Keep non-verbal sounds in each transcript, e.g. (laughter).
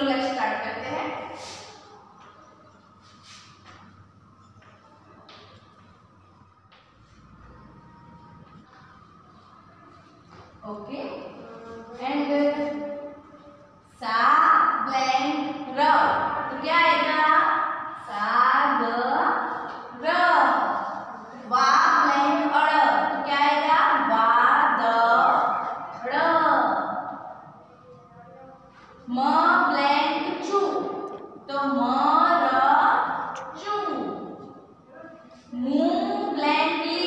लोग स्टार्ट करते हैं। ओके एंड सा ब्लैंक र क्या है? म ब्लैंक चू तो म र चू। मू ब्लैंक ली,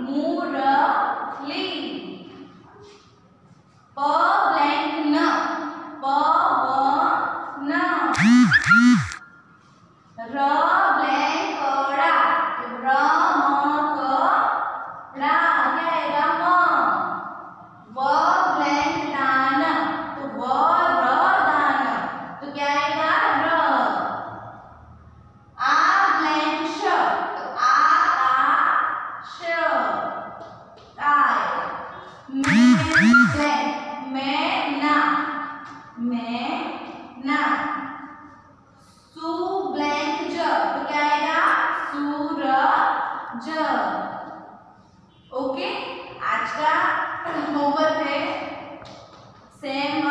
मू र ली। प ब्लैंक न, प व न। र ज ओके? आज का (clears throat) होमवर्क है। सेम